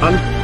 and